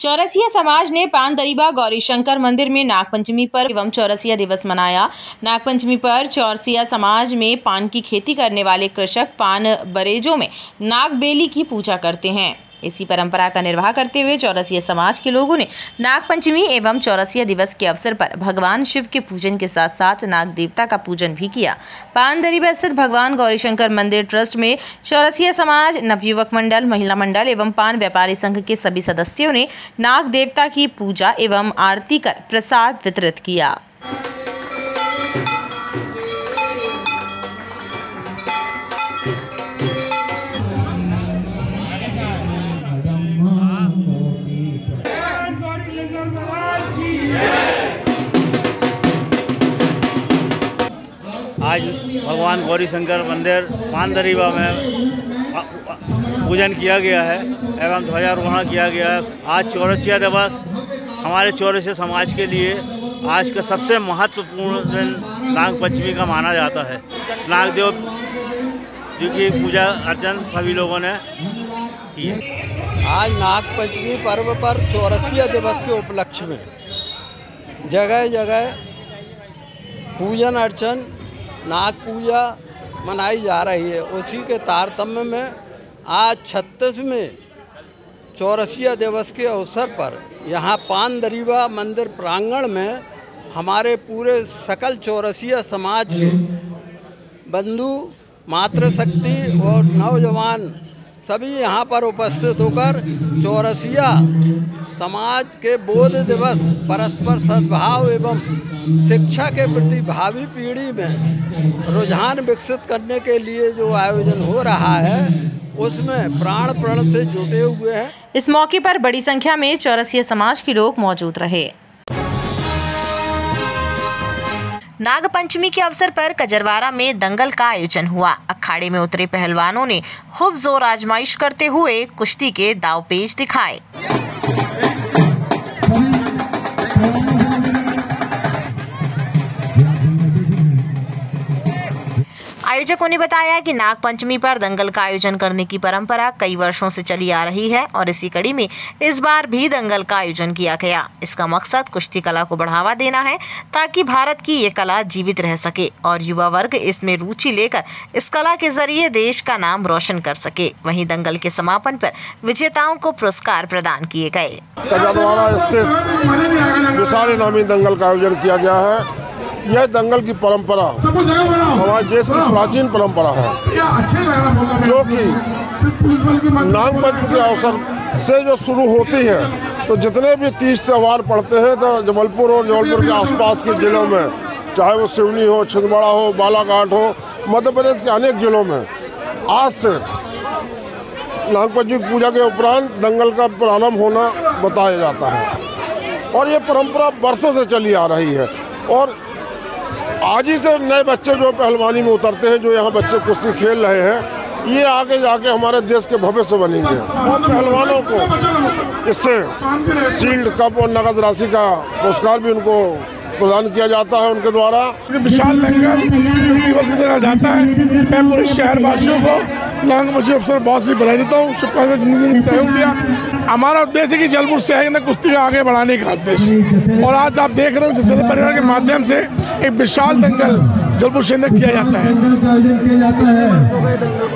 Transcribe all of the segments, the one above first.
चौरसिया समाज ने पान दरीबा गौरी शंकर मंदिर में नागपंचमी पर एवं चौरसिया दिवस मनाया। नागपंचमी पर चौरसिया समाज में पान की खेती करने वाले कृषक पान बरेजों में नागबेली की पूजा करते हैं। इसी परंपरा का निर्वाह करते हुए चौरसिया समाज के लोगों ने नागपंचमी एवं चौरसिया दिवस के अवसर पर भगवान शिव के पूजन के साथ साथ नाग देवता का पूजन भी किया। पानदरी स्थित भगवान गौरीशंकर मंदिर ट्रस्ट में चौरसिया समाज, नवयुवक मंडल, महिला मंडल एवं पान व्यापारी संघ के सभी सदस्यों ने नाग देवता की पूजा एवं आरती कर प्रसाद वितरित किया। आज भगवान गौरी शंकर मंदिर पानदरीबा में पूजन किया गया है एवं ध्वजारोहण किया गया है। आज चौरसिया दिवस हमारे चौरसिया समाज के लिए आज का सबसे महत्वपूर्ण दिन नाग पंचमी का माना जाता है। नागदेव जी की पूजा अर्चन सभी लोगों ने की आज नाग पंचमी पर्व पर चौरसिया दिवस के उपलक्ष्य में जगह जगह पूजन अर्चन, नाग पूजा मनाई जा रही है। उसी के तारतम्य में आज छत्तीस में चौरसिया दिवस के अवसर पर यहाँ पान दरीबा मंदिर प्रांगण में हमारे पूरे सकल चौरसिया समाज के बंधु, मातृशक्ति और नौजवान सभी यहाँ पर उपस्थित होकर चौरसिया समाज के बोध दिवस, परस्पर सद्भाव एवं शिक्षा के प्रति भावी पीढ़ी में रुझान विकसित करने के लिए जो आयोजन हो रहा है, उसमें प्राण प्रण से जुटे हुए हैं। इस मौके पर बड़ी संख्या में चौरसिया समाज के लोग मौजूद रहे। नागपंचमी के अवसर पर कजरवारा में दंगल का आयोजन हुआ। अखाड़े में उतरे पहलवानों ने खूब ज़ोर आजमाइश करते हुए कुश्ती के दाव पेज दिखाए। आयोजकों ने बताया कि नाग पंचमी पर दंगल का आयोजन करने की परंपरा कई वर्षों से चली आ रही है और इसी कड़ी में इस बार भी दंगल का आयोजन किया गया। इसका मकसद कुश्ती कला को बढ़ावा देना है ताकि भारत की ये कला जीवित रह सके और युवा वर्ग इसमें रुचि लेकर इस कला के ज़रिए देश का नाम रोशन कर सके। वहीं दंगल के समापन पर विजेताओं को पुरस्कार प्रदान किए गए। दंगल का आयोजन किया गया है। यह दंगल की परंपरा हमारे देश की प्राचीन परंपरा है। जो कि नागपंचमी के अवसर से जो शुरू होती है तो जितने भी तीज त्यौहार पड़ते हैं तो जबलपुर और जबलपुर के आसपास के जिलों में चाहे वो सिवनी हो छिंदवाड़ा हो बालाघाट हो मध्य प्रदेश के अनेक जिलों में आज से नागपंचमी पूजा के उपरांत दंगल का प्रारंभ होना बताया जाता है। और ये परंपरा बरसों से चली आ रही है। और आज ही से नए बच्चे जो पहलवानी में उतरते हैं, जो यहाँ बच्चे कुश्ती खेल रहे हैं, ये आगे जाके हमारे देश के भविष्य बनेंगे। पहलवानों को इससे शील्ड कप और नगद राशि का पुरस्कार भी उनको प्रदान किया जाता है उनके द्वारा। विशाल दिवस देना जाता है। मैं पूरे शहर वासियों को लांग मुझे अवसर बहुत सी बधाई देता हूँ। से ज़िंदगी में सहयोग दिया। हमारा उद्देश्य है कि जलपुर शहर ने कुश्ती में आगे बढ़ाने का उद्देश्य। और आज आप देख रहे हो जिस परिवार के माध्यम से एक विशाल दंगल जलपुर शहर में किया जाता है।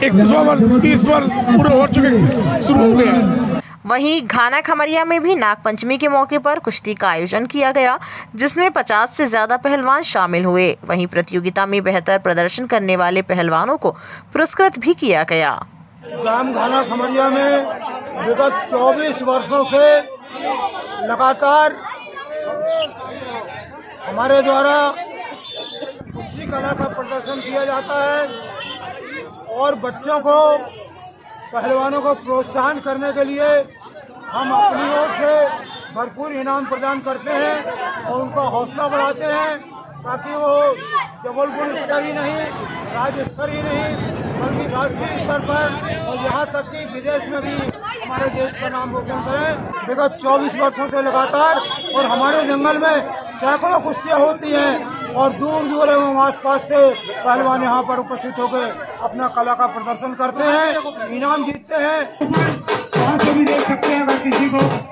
इकतीसवा वर्ष तीस वर्ष पूरे हो चुके शुरू हो गया वहीं घाना खमरिया में भी नागपंचमी के मौके पर कुश्ती का आयोजन किया गया जिसमें 50 से ज़्यादा पहलवान शामिल हुए। वहीं प्रतियोगिता में बेहतर प्रदर्शन करने वाले पहलवानों को पुरस्कृत भी किया गया। ग्राम घाना खमरिया में विगत 24 वर्षों से लगातार हमारे द्वारा कुश्ती कला का प्रदर्शन किया जाता है और बच्चों को, पहलवानों को प्रोत्साहन करने के लिए हम अपनी ओर से भरपूर इनाम प्रदान करते हैं और उनका हौसला बढ़ाते हैं। ताकि वो जबलपुर स्तर ही नहीं, राज्य स्तर ही नहीं, बल्कि राष्ट्रीय स्तर पर और यहाँ तक कि विदेश में भी हमारे देश का नाम रोशन करें। विगत 24 वर्षों से लगातार और हमारे जंगल में सैकड़ों कुश्तियाँ होती हैं और दूर दूर एवं आसपास से पहलवान यहाँ पर उपस्थित होकर अपना कला का प्रदर्शन करते हैं, इनाम जीतते हैं। वहाँ से भी देख सकते हैं अगर किसी को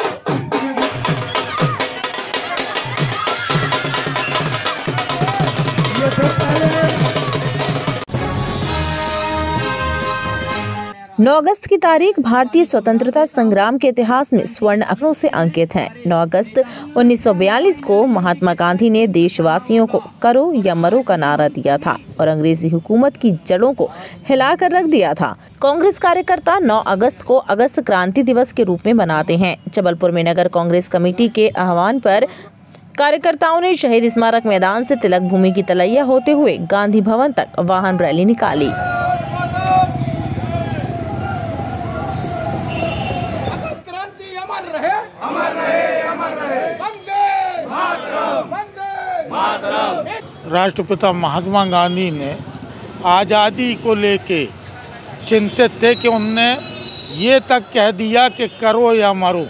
9 अगस्त की तारीख भारतीय स्वतंत्रता संग्राम के इतिहास में स्वर्ण अक्षरों से अंकित है। 9 अगस्त 1942 को महात्मा गांधी ने देशवासियों को करो या मरो का नारा दिया था और अंग्रेज़ी हुकूमत की जड़ों को हिलाकर रख दिया था। कांग्रेस कार्यकर्ता 9 अगस्त को अगस्त क्रांति दिवस के रूप में मनाते हैं। जबलपुर में नगर कांग्रेस कमेटी के आह्वान पर कार्यकर्ताओं ने शहीद स्मारक मैदान से तिलक भूमि की तलैया होते हुए गांधी भवन तक वाहन रैली निकाली क्रांति अमर रहे अमर रहे अमर रहे वंदे मातरम वंदे मातरम राष्ट्रपिता महात्मा गांधी ने आज़ादी को लेके चिंतित थे कि उनने ये तक कह दिया कि करो या मरो।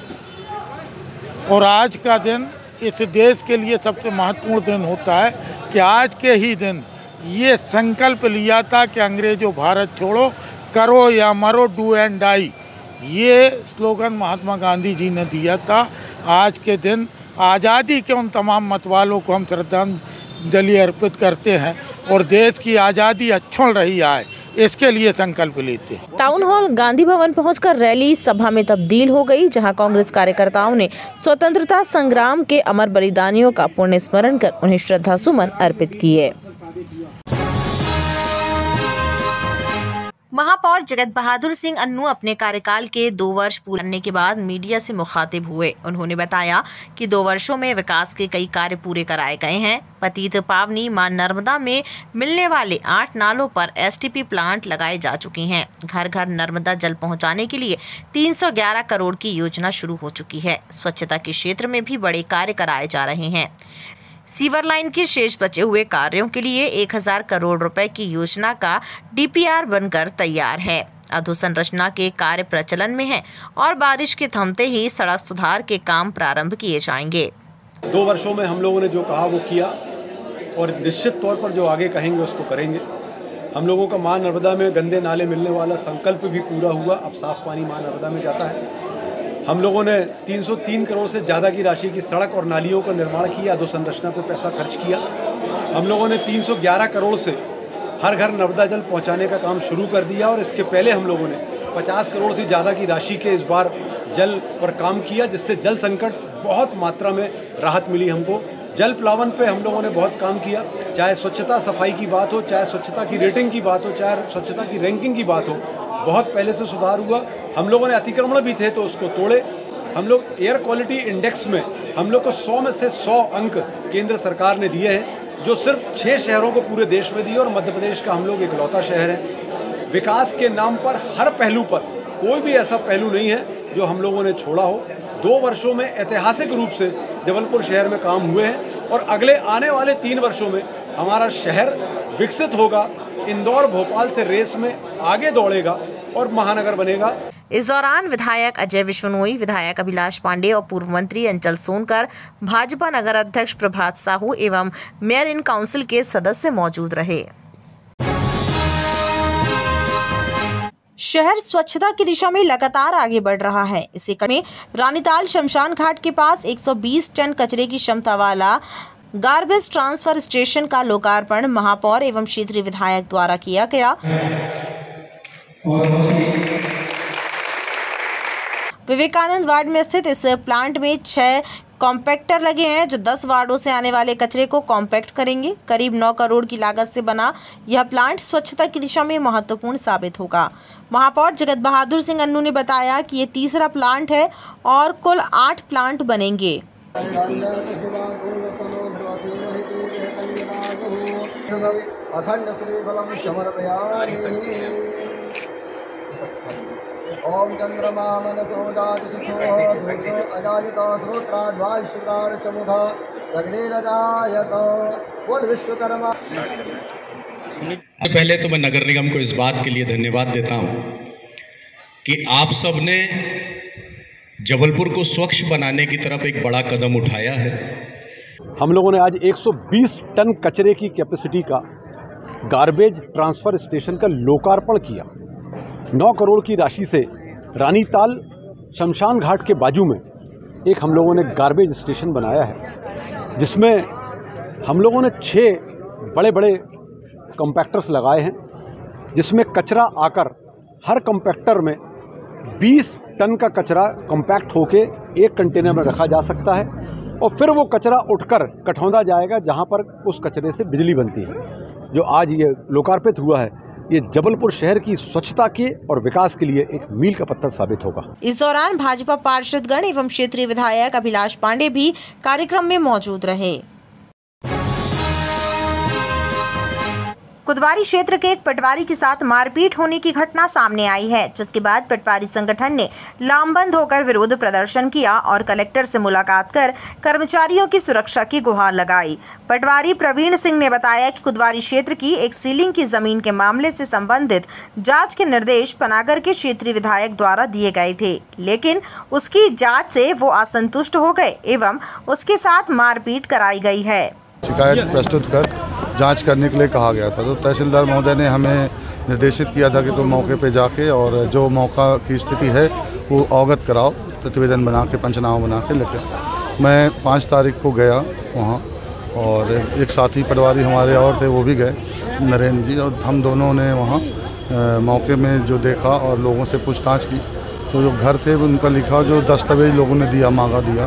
और आज का दिन इस देश के लिए सबसे महत्वपूर्ण दिन होता है कि आज के ही दिन ये संकल्प लिया था कि अंग्रेज़ों, भारत छोड़ो, करो या मरो, डू एंड डाई। ये स्लोगन महात्मा गांधी जी ने दिया था। आज के दिन आज़ादी के उन तमाम मतवालों को हम श्रद्धांजलि अर्पित करते हैं और देश की आज़ादी अक्षुण रही आए, इसके लिए संकल्प लेते हैं। टाउन हॉल, गांधी भवन पहुंचकर रैली, सभा में तब्दील हो गई, जहाँ कांग्रेस कार्यकर्ताओं ने स्वतंत्रता संग्राम के अमर बलिदानियों का पुण्य स्मरण कर उन्हें श्रद्धा सुमन अर्पित किए। महापौर जगत बहादुर सिंह अन्नू अपने कार्यकाल के दो वर्ष पूरे करने के बाद मीडिया से मुखातिब हुए। उन्होंने बताया कि दो वर्षों में विकास के कई कार्य पूरे कराए गए हैं। पतित पावनी माँ नर्मदा में मिलने वाले आठ नालों पर एसटीपी प्लांट लगाए जा चुके हैं। घर घर नर्मदा जल पहुँचाने के लिए 311 करोड़ की योजना शुरू हो चुकी है। स्वच्छता के क्षेत्र में भी बड़े कार्य कराए जा रहे हैं। सीवर लाइन के शेष बचे हुए कार्यों के लिए 1000 करोड़ रुपए की योजना का डीपीआर बनकर तैयार है। अधोसंरचना के कार्य प्रचलन में है और बारिश के थमते ही सड़क सुधार के काम प्रारंभ किए जाएँगे। दो वर्षों में हम लोगों ने जो कहा वो किया और निश्चित तौर पर जो आगे कहेंगे उसको करेंगे। हम लोगों का माँ नर्मदा में गंदे नाले मिलने वाला संकल्प भी पूरा हुआ। अब साफ़ पानी माँ नर्मदा में जाता है। हम लोगों ने 303 करोड़ से ज़्यादा की राशि की सड़क और नालियों का निर्माण किया अधोसंरचना पर पैसा खर्च किया। हम लोगों ने 311 करोड़ से हर घर नर्मदा जल पहुँचाने का काम शुरू कर दिया और इसके पहले हम लोगों ने 50 करोड़ से ज़्यादा की राशि के इस बार जल पर काम किया, जिससे जल संकट बहुत मात्रा में राहत मिली हमको। जल प्लावन पे हम लोगों ने बहुत काम किया, चाहे स्वच्छता सफ़ाई की बात हो, चाहे स्वच्छता की रेटिंग की बात हो, चाहे स्वच्छता की रैंकिंग की बात हो बहुत पहले से सुधार हुआ। हम लोगों ने अतिक्रमण भी थे तो उसको तोड़े। हम लोग एयर क्वालिटी इंडेक्स में, हम लोग को 100 में से 100 अंक केंद्र सरकार ने दिए हैं, जो सिर्फ़ छः शहरों को पूरे देश में दिए और मध्य प्रदेश का हम लोग इकलौता शहर है। विकास के नाम पर हर पहलू पर कोई भी ऐसा पहलू नहीं है जो हम लोगों ने छोड़ा हो। दो वर्षों में ऐतिहासिक रूप से जबलपुर शहर में काम हुए हैं और अगले आने वाले तीन वर्षों में हमारा शहर विकसित होगा। इंदौर भोपाल से रेस में आगे दौड़ेगा और महानगर बनेगा। इस दौरान विधायक अजय विश्वनोई, विधायक अभिलाष पांडे और पूर्व मंत्री अंचल सोनकर, भाजपा नगर अध्यक्ष प्रभात साहू एवं मेयर इन काउंसिल के सदस्य मौजूद रहे। शहर स्वच्छता की दिशा में लगातार आगे बढ़ रहा है। इसी क्रम में रानीताल शमशान घाट के पास 120 टन कचरे की क्षमता वाला गार्बेज ट्रांसफ़र स्टेशन का लोकार्पण महापौर एवं क्षेत्रीय विधायक द्वारा किया गया। विवेकानंद वार्ड में स्थित इस प्लांट में छह कॉम्पैक्टर लगे हैं, जो 10 वार्डों से आने वाले कचरे को कॉम्पैक्ट करेंगे। करीब 9 करोड़ की लागत से बना यह प्लांट स्वच्छता की दिशा में महत्वपूर्ण साबित होगा। महापौर जगत बहादुर सिंह अन्नू ने बताया कि ये तीसरा प्लांट है और कुल आठ प्लांट बनेंगे। अखंड श्री बलम समर्पयामि। ओम चंद्रमा मनसो दातिशुचोः सूर्यो अजायत चमुख अग्निरजायत बोल विश्वकर्मा पहले तो मैं नगर निगम को इस बात के लिए धन्यवाद देता हूँ कि आप सबने जबलपुर को स्वच्छ बनाने की तरफ़ एक बड़ा कदम उठाया है हम लोगों ने आज 120 टन कचरे की कैपेसिटी का गार्बेज ट्रांसफ़र स्टेशन का लोकार्पण किया। 9 करोड़ की राशि से रानीताल शमशान घाट के बाजू में एक हम लोगों ने गार्बेज स्टेशन बनाया है, जिसमें हम लोगों ने छः बड़े बड़े कंपैक्टर्स लगाए हैं, जिसमें कचरा आकर हर कंपैक्टर में 20 टन का कचरा कंपैक्ट होके एक कंटेनर में रखा जा सकता है। और फिर वो कचरा उठकर कठौंदा जाएगा जहाँ पर उस कचरे से बिजली बनती है, जो आज ये लोकार्पित हुआ है। ये जबलपुर शहर की स्वच्छता के और विकास के लिए एक मील का पत्थर साबित होगा। इस दौरान भाजपा पार्षदगण एवं क्षेत्रीय विधायक अभिलाष पांडे भी कार्यक्रम में मौजूद रहे। कुदवारी क्षेत्र के एक पटवारी के साथ मारपीट होने की घटना सामने आई है, जिसके बाद पटवारी संगठन ने लामबंद होकर विरोध प्रदर्शन किया और कलेक्टर से मुलाकात कर कर्मचारियों की सुरक्षा की गुहार लगाई। पटवारी प्रवीण सिंह ने बताया कि कुदवारी क्षेत्र की एक सीलिंग की ज़मीन के मामले से संबंधित जाँच के निर्देश पनागर के क्षेत्रीय विधायक द्वारा दिए गए थे, लेकिन उसकी जाँच से वो असंतुष्ट हो गए एवं उसके साथ मारपीट कराई गई है। शिकायत प्रस्तुत कर जाँच करने के लिए कहा गया था। तो तहसीलदार महोदय ने हमें निर्देशित किया था कि तुम मौके पे जाके और जो मौका की स्थिति है वो अवगत कराओ प्रतिवेदन बना के पंचनामा बना के लेकर मैं पाँच तारीख को गया वहाँ और एक साथी पटवारी हमारे और थे वो भी गए नरेंद्र जी। और हम दोनों ने वहाँ मौके में जो देखा और लोगों से पूछताछ की। तो जो घर थे उनका लिखा जो दस्तावेज़ लोगों ने दिया मांगा दिया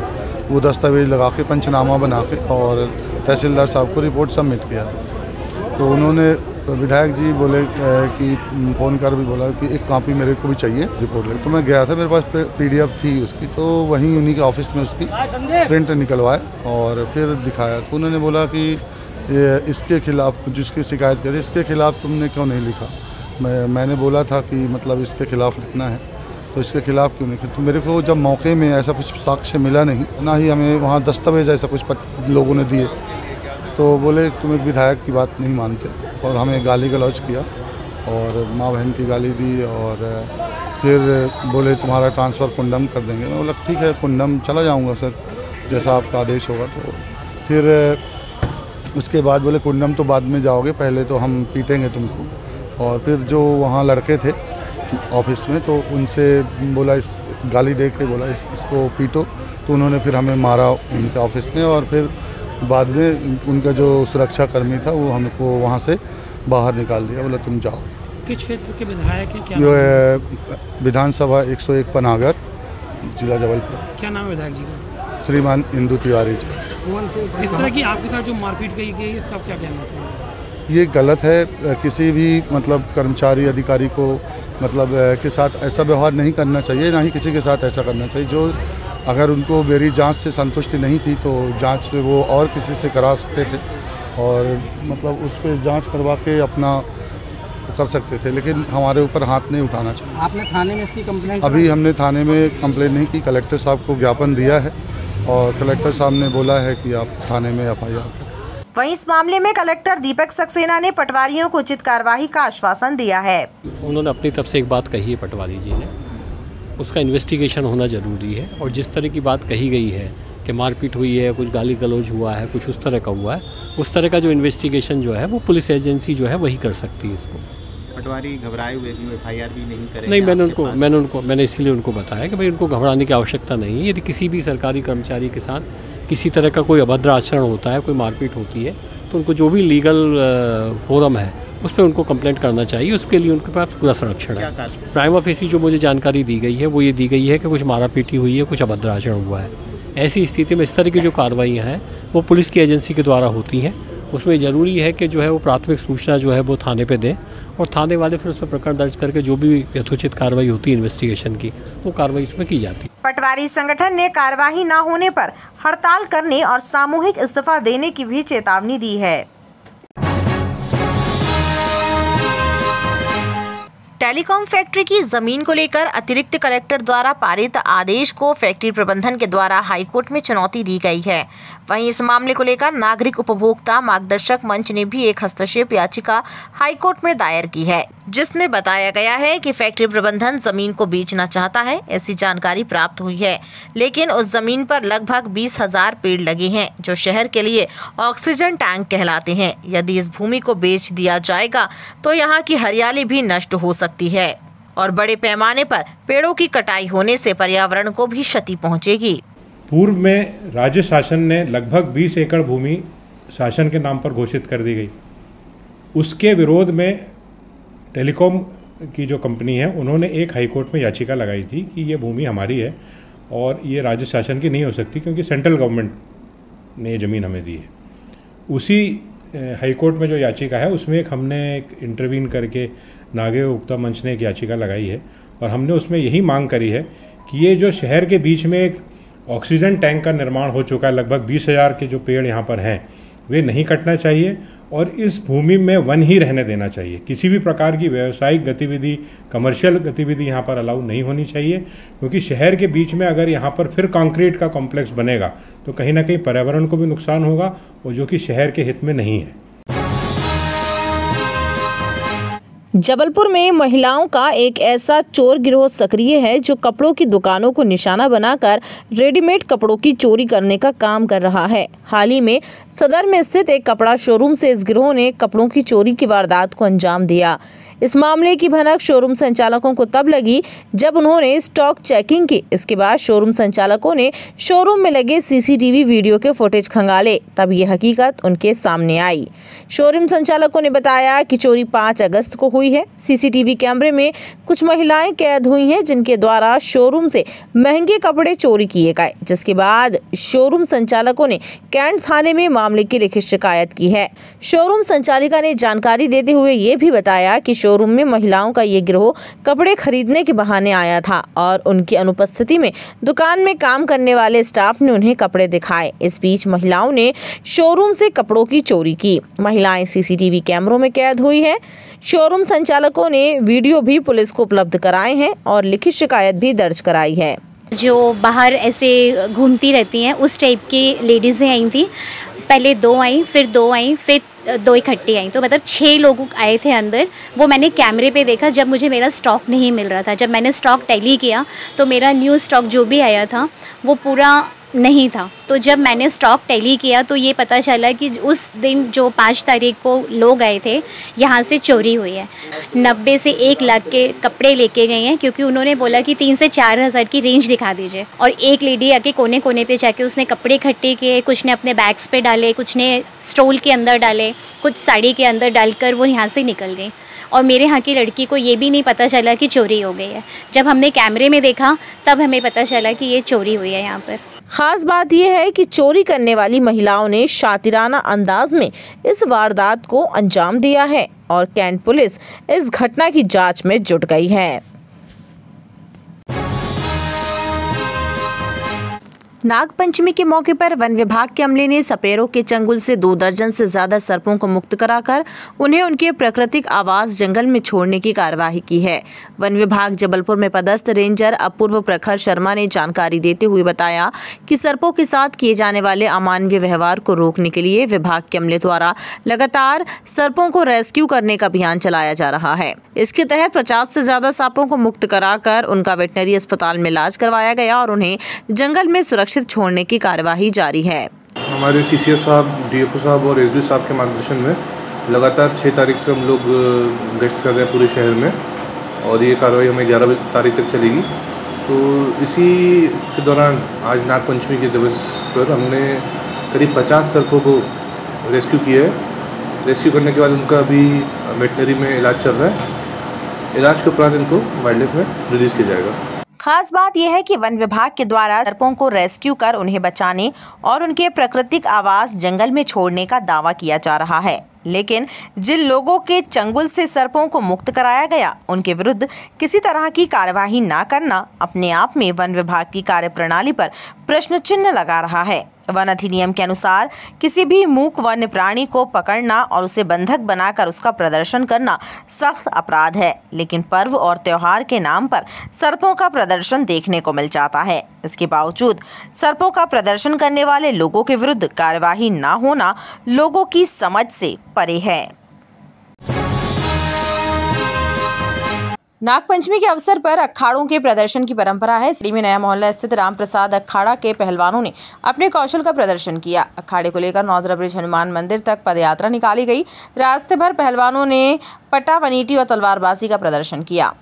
वो दस्तावेज़ लगा के पंचनामा बना के और तहसीलदार साहब को रिपोर्ट सबमिट किया था। तो उन्होंने विधायक जी बोले कि फ़ोन कर भी बोला कि एक कॉपी मेरे को भी चाहिए रिपोर्ट ले तो मैं गया था मेरे पास पीडीएफ थी उसकी तो वहीं उन्हीं के ऑफ़िस में उसकी प्रिंट निकलवाए और फिर दिखाया। तो उन्होंने बोला कि इसके खिलाफ जिसकी शिकायत करी इसके खिलाफ तुमने क्यों नहीं लिखा? मैं मैंने बोला था कि मतलब इसके खिलाफ लिखना है। तो इसके खिलाफ क्यों नहीं? तो मेरे को जब मौके में ऐसा कुछ साक्ष्य मिला नहीं, ना ही हमें वहाँ दस्तावेज़ ऐसा कुछ लोगों ने दिए तो बोले, तुम एक विधायक की बात नहीं मानते। और हमें गाली गलौज किया और माँ बहन की गाली दी और फिर बोले, तुम्हारा ट्रांसफ़र कुंडम कर देंगे। मैं बोला, ठीक है, कुंडम चला जाऊँगा सर, जैसा आपका आदेश होगा। तो फिर उसके बाद बोले, कुंडम तो बाद में जाओगे, पहले तो हम पीटेंगे तुमको। और फिर जो वहाँ लड़के थे ऑफ़िस में तो उनसे बोला इस गाली दे के बोला इस, इसको पीटो। तो उन्होंने फिर हमें मारा उनके ऑफ़िस में और फिर बाद में उनका जो सुरक्षा कर्मी था वो हमको वहाँ से बाहर निकाल दिया। बोला तुम जाओ। किस क्षेत्र के विधायक हैं? क्या जो है? विधानसभा 101 पनागर जिला जबलपुर। क्या नाम है विधायक जी का? श्रीमान इंदु तिवारी जी। इस तरह की आपके साथ जो मारपीट गई गई इसका क्या कहना है ये गलत है किसी भी मतलब कर्मचारी अधिकारी को मतलब के साथ ऐसा व्यवहार नहीं करना चाहिए ना ही किसी के साथ ऐसा करना चाहिए। जो अगर उनको मेरी जाँच से संतुष्टि नहीं थी तो जाँच वो और किसी से करा सकते थे और मतलब उस पर जाँच करवा के अपना कर सकते थे लेकिन हमारे ऊपर हाथ नहीं उठाना चाहिए। आपने थाने में इसकी कंप्लेंट अभी हमने थाने में कंप्लेंट नहीं की कलेक्टर साहब को ज्ञापन दिया है और कलेक्टर साहब ने बोला है कि आप थाने में एफ़ आई आर वहीं इस मामले में कलेक्टर दीपक सक्सेना ने पटवारियों को उचित कार्यवाही का आश्वासन दिया है। उन्होंने अपनी तरफ़ से एक बात कही है पटवारी जी ने। उसका इन्वेस्टिगेशन होना ज़रूरी है और जिस तरह की बात कही गई है कि मारपीट हुई है कुछ गाली गलौज हुआ है कुछ उस तरह का हुआ है उस तरह का जो इन्वेस्टिगेशन जो है वो पुलिस एजेंसी जो है वही कर सकती है इसको। पटवारी घबराए हुए एफ़ आई भी नहीं करे नहीं मैंने उनको मैंने उनको मैंने इसीलिए उनको बताया कि भाई उनको घबराने की आवश्यकता नहीं है। यदि किसी भी सरकारी कर्मचारी के साथ किसी तरह का कोई अभद्र आचरण होता है कोई मारपीट होती है तो उनको जो भी लीगल फोरम है उस पर उनको कंप्लेंट करना चाहिए। उसके लिए उनके पास पूरा संरक्षण है। प्राइम ऑफिसी जो मुझे जानकारी दी गई है वो ये दी गई है कि कुछ मारा पीटी हुई है कुछ अभद्र आचरण हुआ है। ऐसी स्थिति में इस तरह की जो कार्रवाइयाँ हैं वो पुलिस की एजेंसी के द्वारा होती हैं। उसमें ज़रूरी है कि जो है वो प्राथमिक सूचना जो है वो थाने पे दें और थाने वाले फिर उसमें प्रकरण दर्ज करके जो भी यथोचित कार्रवाई होती है इन्वेस्टिगेशन की वो कार्रवाई उसमें की जाती है। पटवारी संगठन ने कार्यवाही न होने पर हड़ताल करने और सामूहिक इस्तीफा देने की भी चेतावनी दी है। टेलीकॉम फैक्ट्री की ज़मीन को लेकर अतिरिक्त कलेक्टर द्वारा पारित आदेश को फैक्ट्री प्रबंधन के द्वारा हाईकोर्ट में चुनौती दी गई है। वहीं इस मामले को लेकर नागरिक उपभोक्ता मार्गदर्शक मंच ने भी एक हस्तक्षेप याचिका हाईकोर्ट में दायर की है, जिसमें बताया गया है कि फैक्ट्री प्रबंधन ज़मीन को बेचना चाहता है, ऐसी जानकारी प्राप्त हुई है। लेकिन उस ज़मीन पर लगभग बीस हज़ार पेड़ लगे हैं, जो शहर के लिए ऑक्सीजन टैंक कहलाते हैं। यदि इस भूमि को बेच दिया जाएगा तो यहाँ की हरियाली भी नष्ट हो सकती है और बड़े पैमाने पर पेड़ों की कटाई होने से पर्यावरण को भी क्षति पहुंचेगी। पूर्व में राज्य शासन ने लगभग 20 एकड़ भूमि शासन के नाम पर घोषित कर दी गई। उसके विरोध में टेलीकॉम की जो कंपनी है, उन्होंने एक हाईकोर्ट में याचिका लगाई थी कि ये भूमि हमारी है और ये राज्य शासन की नहीं हो सकती क्योंकि सेंट्रल गवर्नमेंट ने ये ज़मीन हमें दी है। उसी हाई कोर्ट में जो याचिका है, उसमें एक हमने एक इंटरवीन करके नागे उक्ता मंच ने एक याचिका लगाई है और हमने उसमें यही मांग करी है कि ये जो शहर के बीच में एक ऑक्सीजन टैंक का निर्माण हो चुका है, लगभग बीस हज़ार के जो पेड़ यहाँ पर हैं वे नहीं कटना चाहिए और इस भूमि में वन ही रहने देना चाहिए। किसी भी प्रकार की व्यावसायिक गतिविधि कमर्शियल गतिविधि यहाँ पर अलाउ नहीं होनी चाहिए, क्योंकि शहर के बीच में अगर यहाँ पर फिर कंक्रीट का कॉम्प्लेक्स बनेगा तो कहीं ना कहीं पर्यावरण को भी नुकसान होगा और जो कि शहर के हित में नहीं है। जबलपुर में महिलाओं का एक ऐसा चोर गिरोह सक्रिय है जो कपड़ों की दुकानों को निशाना बनाकर रेडीमेड कपड़ों की चोरी करने का काम कर रहा है। हाल ही में सदर में स्थित एक कपड़ा शोरूम से इस गिरोह ने कपड़ों की चोरी की वारदात को अंजाम दिया। इस मामले की भनक शोरूम संचालकों को तब लगी जब उन्होंने स्टॉक चेकिंग की। इसके बाद शोरूम संचालकों ने शोरूम में लगे सीसीटीवी वीडियो के फुटेज खंगाले। तब ये हकीकत उनके सामने आई। शोरूम संचालकों ने बताया कि चोरी पाँच अगस्त को हुई है। सीसीटीवी कैमरे में कुछ महिलाएँ कैद हुई हैं, जिनके द्वारा शोरूम से महँगे कपड़े चोरी किए गए। जिसके बाद शोरूम संचालकों ने कैंट थाने में मामले की लिखित शिकायत की है। शोरूम संचालिका ने जानकारी देते हुए ये भी बताया कि शोरूम में महिलाओं का ये गिरोह कपड़े खरीदने के बहाने आया था और उनकी अनुपस्थिति में दुकान में काम करने वाले स्टाफ ने उन्हें कपड़े दिखाए। इस बीच महिलाओं ने शोरूम से कपड़ों की चोरी की। महिलाएँ सीसीटीवी कैमरों में कैद हुई है। शोरूम संचालकों ने वीडियो भी पुलिस को उपलब्ध कराए हैं और लिखित शिकायत भी दर्ज कराई है। जो बाहर ऐसे घूमती रहती हैं, उस टाइप की लेडीज़ें आई थी। पहले दो आई, फिर दो आई, फिर दो इकट्ठी आई। तो मतलब छः लोग आए थे अंदर। वो मैंने कैमरे पे देखा जब मुझे मेरा स्टॉक नहीं मिल रहा था। जब मैंने स्टॉक टैली किया तो मेरा न्यू स्टॉक जो भी आया था, वो पूरा नहीं था। तो जब मैंने स्टॉक टैली किया तो ये पता चला कि उस दिन जो पाँच तारीख को लोग आए थे, यहाँ से चोरी हुई है। नब्बे से एक लाख के कपड़े लेके गए हैं, क्योंकि उन्होंने बोला कि तीन से चार हज़ार की रेंज दिखा दीजिए। और एक लेडी आके कोने कोने पे जाके उसने कपड़े इकट्ठे किए, कुछ ने अपने बैग्स पे डाले, कुछ ने स्टोल के अंदर डाले, कुछ साड़ी के अंदर डालकर वो यहाँ से निकल गई और मेरे यहाँ की लड़की को ये भी नहीं पता चला कि चोरी हो गई है। जब हमने कैमरे में देखा, तब हमें पता चला कि ये चोरी हुई है यहाँ पर। खास बात यह है कि चोरी करने वाली महिलाओं ने शातिराना अंदाज में इस वारदात को अंजाम दिया है और कैंट पुलिस इस घटना की जाँच में जुट गई है। नागपंचमी के मौके पर वन विभाग के अमले ने सपेरों के चंगुल से दो दर्जन से ज़्यादा सर्पों को मुक्त कराकर उन्हें उनके प्राकृतिक आवास जंगल में छोड़ने की कार्यवाही की है। वन विभाग जबलपुर में पदस्थ रेंजर अपूर्व प्रखर शर्मा ने जानकारी देते हुए बताया कि सर्पों के साथ किए जाने वाले अमानवीय व्यवहार को रोकने के लिए विभाग के अमले द्वारा लगातार सर्पों को रेस्क्यू करने का अभियान चलाया जा रहा है। इसके तहत पचास से ज़्यादा सांपों को मुक्त कराकर उनका वेटनरी अस्पताल में इलाज करवाया गया और उन्हें जंगल में सुरक्षित सुरक्षित छोड़ने की कार्यवाही जारी है। हमारे सी सी साहब डीएफओ साहब और एस साहब के मार्गदर्शन में लगातार छः तारीख से हम लोग गश्त कर रहे हैं पूरे शहर में और ये कार्रवाई हमें ग्यारह तारीख तक चलेगी। तो इसी के दौरान आज नागपंचमी के दिवस पर हमने करीब पचास सर्पों को रेस्क्यू किया है। रेस्क्यू करने के बाद उनका अभी वेटनरी में इलाज चल रहा है। इलाज के उपरांत इनको वाइल्ड लाइफ में रिलीज़ किया जाएगा। खास बात यह है कि वन विभाग के द्वारा सर्पों को रेस्क्यू कर उन्हें बचाने और उनके प्राकृतिक आवास जंगल में छोड़ने का दावा किया जा रहा है। लेकिन जिन लोगों के चंगुल से सर्पों को मुक्त कराया गया, उनके विरुद्ध किसी तरह की कार्यवाही न करना अपने आप में वन विभाग की कार्यप्रणाली पर प्रश्न चिन्ह लगा रहा है। वन अधिनियम के अनुसार किसी भी मूक वन्य प्राणी को पकड़ना और उसे बंधक बनाकर उसका प्रदर्शन करना सख्त अपराध है, लेकिन पर्व और त्यौहार के नाम पर सर्पों का प्रदर्शन देखने को मिल जाता है। इसके बावजूद, सर्पों का प्रदर्शन करने वाले लोगों के विरुद्ध कार्यवाही न होना लोगों की समझ से परे है। नागपंचमी के अवसर पर अखाड़ों के प्रदर्शन की परंपरा है। श्री में नया मोहल्ला स्थित राम प्रसाद अखाड़ा के पहलवानों ने अपने कौशल का प्रदर्शन किया। अखाड़े को लेकर नौदरा ब्रिज हनुमान मंदिर तक पदयात्रा निकाली गई। रास्ते भर पहलवानों ने पट्टा, पनीटी और तलवारबाजी का प्रदर्शन किया।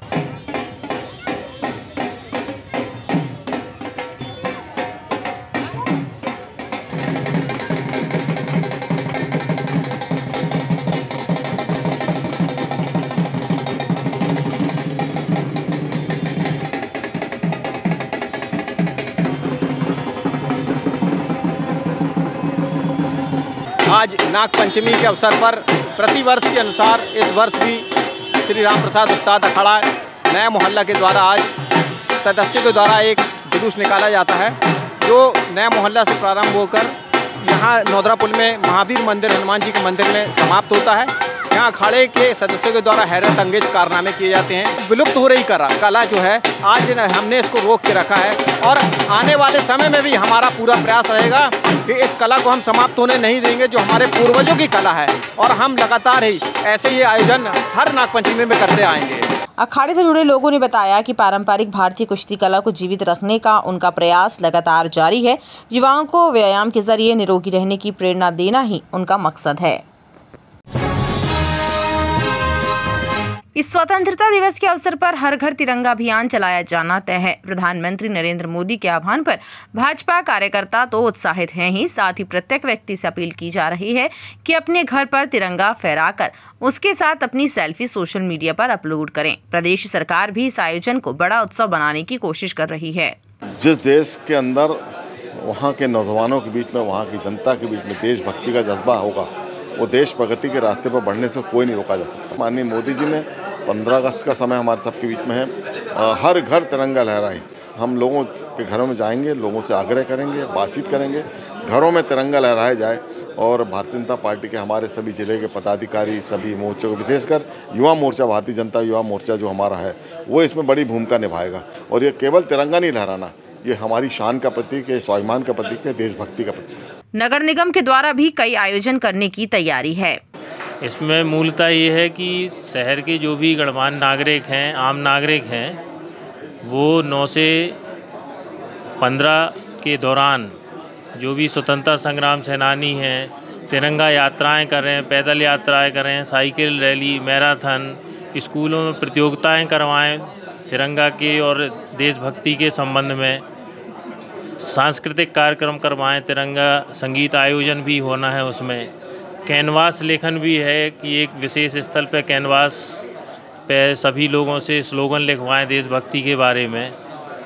आज नाग पंचमी के अवसर पर प्रतिवर्ष के अनुसार इस वर्ष भी श्री राम प्रसाद उस्ताद अखाड़ा नया मोहल्ला के द्वारा आज सदस्यों के द्वारा एक जुलूस निकाला जाता है, जो नया मोहल्ला से प्रारंभ होकर यहाँ नौदरा पुल में महावीर मंदिर, हनुमान जी के मंदिर में समाप्त होता है। यहाँ अखाड़े के सदस्यों के द्वारा हैरत अंगेज कारनामे किए जाते हैं। विलुप्त हो रही कला कला जो है, आज हमने इसको रोक के रखा है। और आने वाले समय में भी हमारा पूरा प्रयास रहेगा कि इस कला को हम समाप्त होने नहीं देंगे, जो हमारे पूर्वजों की कला है। और हम लगातार ही ऐसे ही आयोजन हर नागपंचमी में करते आएँगे। अखाड़े से जुड़े लोगों ने बताया कि पारंपरिक भारतीय कुश्ती कला को जीवित रखने का उनका प्रयास लगातार जारी है। युवाओं को व्यायाम के ज़रिए निरोगी रहने की प्रेरणा देना ही उनका मकसद है। इस स्वतंत्रता दिवस के अवसर पर हर घर तिरंगा अभियान चलाया जाना तय है। प्रधानमंत्री नरेंद्र मोदी के आह्वान पर भाजपा कार्यकर्ता तो उत्साहित हैं ही, साथ ही प्रत्येक व्यक्ति से अपील की जा रही है कि अपने घर पर तिरंगा फहराकर उसके साथ अपनी सेल्फी सोशल मीडिया पर अपलोड करें। प्रदेश सरकार भी इस आयोजन को बड़ा उत्सव बनाने की कोशिश कर रही है। जिस देश के अंदर वहाँ के नौजवानों के बीच में, वहाँ की जनता के बीच में देशभक्ति का जज्बा होगा वो देश प्रगति के रास्ते पर बढ़ने से कोई नहीं रोका जा सकता। माननीय मोदी जी ने 15 अगस्त का समय हमारे सबके बीच में है। हर घर तिरंगा लहराए। हम लोगों के घरों में जाएँगे, लोगों से आग्रह करेंगे, बातचीत करेंगे। घरों में तिरंगा लहराया जाए और भारतीय जनता पार्टी के हमारे सभी ज़िले के पदाधिकारी, सभी मोर्चों को विशेषकर युवा मोर्चा, भारतीय जनता युवा मोर्चा जो हमारा है, वो इसमें बड़ी भूमिका निभाएगा। और ये केवल तिरंगा नहीं लहराना ये हमारी शान का प्रतीक है स्वाभिमान का प्रतीक है देशभक्ति का प्रतीक है। नगर निगम के द्वारा भी कई आयोजन करने की तैयारी है। इसमें मूलतः ये है कि शहर के जो भी गणमान्य नागरिक हैं आम नागरिक हैं वो नौ से पंद्रह के दौरान जो भी स्वतंत्रता संग्राम सेनानी हैं तिरंगा यात्राएँ कर रहे हैं पैदल यात्राएँ कर रहे हैं साइकिल रैली मैराथन स्कूलों में प्रतियोगिताएँ करवाएँ तिरंगा के और देशभक्ति के संबंध में सांस्कृतिक कार्यक्रम करवाएँ, तिरंगा संगीत आयोजन भी होना है उसमें। कैनवास लेखन भी है कि एक विशेष स्थल पर कैनवास पे सभी लोगों से स्लोगन लिखवाएँ देशभक्ति के बारे में।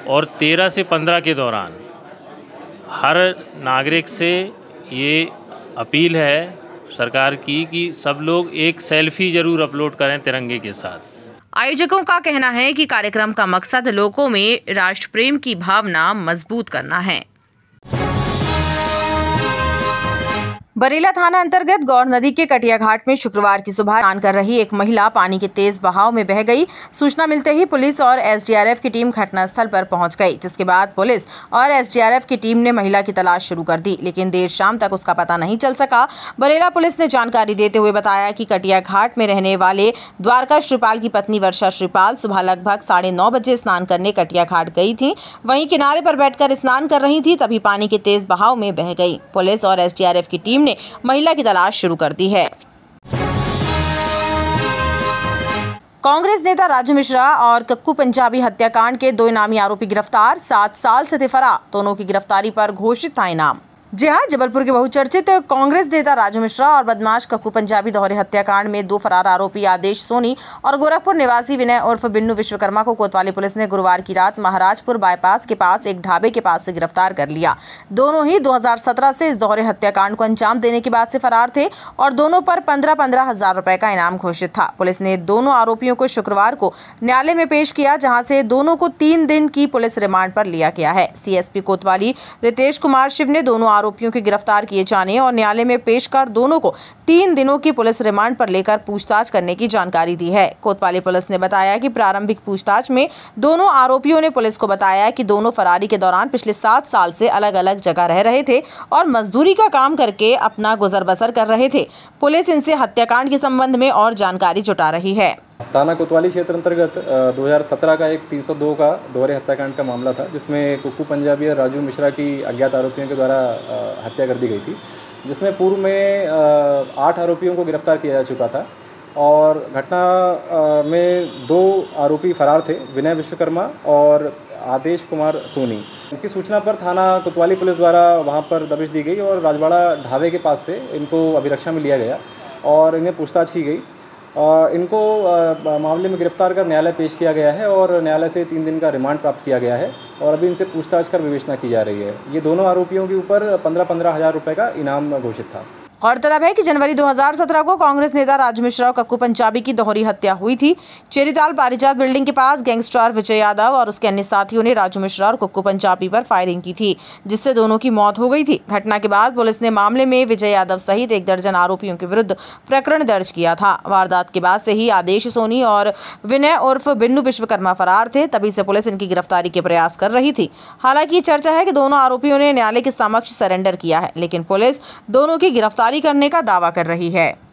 और तेरह से पंद्रह के दौरान हर नागरिक से ये अपील है सरकार की कि सब लोग एक सेल्फी ज़रूर अपलोड करें तिरंगे के साथ। आयोजकों का कहना है कि कार्यक्रम का मकसद लोगों में राष्ट्र प्रेम की भावना मज़बूत करना है। बरेला थाना अंतर्गत गौर नदी के कटिया घाट में शुक्रवार की सुबह स्नान कर रही एक महिला पानी के तेज बहाव में बह गई। सूचना मिलते ही पुलिस और एसडीआरएफ की टीम घटनास्थल पर पहुँच गई, जिसके बाद पुलिस और एसडीआरएफ की टीम ने महिला की तलाश शुरू कर दी, लेकिन देर शाम तक उसका पता नहीं चल सका। बरेला पुलिस ने जानकारी देते हुए बताया कि कटिया घाट में रहने वाले द्वारका श्रीपाल की पत्नी वर्षा श्रीपाल सुबह लगभग साढ़े बजे स्नान करने कटिया घाट गई थी। वहीं किनारे पर बैठकर स्नान कर रही थी, तभी पानी के तेज बहाव में बह गई। पुलिस और एसडीआरएफ की टीम ने महिला की तलाश शुरू कर दी है। कांग्रेस नेता राजू मिश्रा और कक्कू पंजाबी हत्याकांड के दो इनामी आरोपी गिरफ़्तार, सात साल से थे फरार। दोनों की गिरफ्तारी पर घोषित था इनाम। जी हाँ जबलपुर के बहुचर्चित कांग्रेस नेता राजू मिश्रा और बदमाश कक्कू पंजाबी दोहरे हत्याकांड में दो फरार आरोपी आदेश सोनी और गोरखपुर निवासी विनय उर्फ़ बिन्नू विश्वकर्मा को कोतवाली पुलिस ने गुरुवार की रात महाराजपुर बाईपास के पास एक ढाबे के पास से गिरफ़्तार कर लिया। दोनों ही 2017 से इस दोहरे हत्याकांड को अंजाम देने के बाद से फरार थे और दोनों पर पंद्रह पंद्रह हज़ार का इनाम घोषित था। पुलिस ने दोनों आरोपियों को शुक्रवार को न्यायालय में पेश किया, जहाँ से दोनों को तीन दिन की पुलिस रिमांड पर लिया गया है। सीएसपी कोतवाली रितेश कुमार शिव ने दोनों आरोपियों के गिरफ़्तार किए जाने और न्यायालय में पेश कर दोनों को तीन दिनों की पुलिस रिमांड पर लेकर पूछताछ करने की जानकारी दी है। कोतवाली पुलिस ने बताया कि प्रारंभिक पूछताछ में दोनों आरोपियों ने पुलिस को बताया कि दोनों फरारी के दौरान पिछले सात साल से अलग अलग जगह रह रहे थे और मजदूरी का काम करके अपना गुजर बसर कर रहे थे। पुलिस इनसे हत्याकांड के संबंध में और जानकारी जुटा रही है। थाना कोतवाली क्षेत्र अंतर्गत 2017 का एक 302 का दोहरे हत्याकांड का मामला था, जिसमें कुक्कू पंजाबी और राजू मिश्रा की अज्ञात आरोपियों के द्वारा हत्या कर दी गई थी, जिसमें पूर्व में आठ आरोपियों को गिरफ़्तार किया जा चुका था और घटना में दो आरोपी फरार थे, विनय विश्वकर्मा और आदेश कुमार सोनी। इनकी सूचना पर थाना कोतवाली पुलिस द्वारा वहाँ पर दबिश दी गई और राजवाड़ा ढाबे के पास से इनको अभिरक्षा में लिया गया और इन्हें पूछताछ की गई। इनको मामले में गिरफ़्तार कर न्यायालय पेश किया गया है और न्यायालय से तीन दिन का रिमांड प्राप्त किया गया है और अभी इनसे पूछताछ कर विवेचना की जा रही है। ये दोनों आरोपियों के ऊपर पंद्रह पंद्रह हज़ार रुपये का इनाम घोषित था। गौरतलब है कि जनवरी 2017 को कांग्रेस नेता राजू मिश्रा और कक्कू पंजाबी की दोहरी हत्या हुई थी। चेरीताल पारिजात बिल्डिंग के पास गैंगस्टर विजय यादव और उसके अन्य साथियों ने राजू मिश्रा और कुक्कू पंजाबी पर फायरिंग की थी, जिससे दोनों की मौत हो गई थी। घटना के बाद पुलिस ने मामले में विजय यादव सहित एक दर्जन आरोपियों के विरुद्ध प्रकरण दर्ज किया था। वारदात के बाद से ही आदेश सोनी और विनय उर्फ़ बिन्नू विश्वकर्मा फरार थे, तभी से पुलिस इनकी गिरफ्तारी के प्रयास कर रही थी। हालाँकि चर्चा है कि दोनों आरोपियों ने न्यायालय के समक्ष सरेंडर किया है, लेकिन पुलिस दोनों की गिरफ्तारी करने का दावा कर रही है।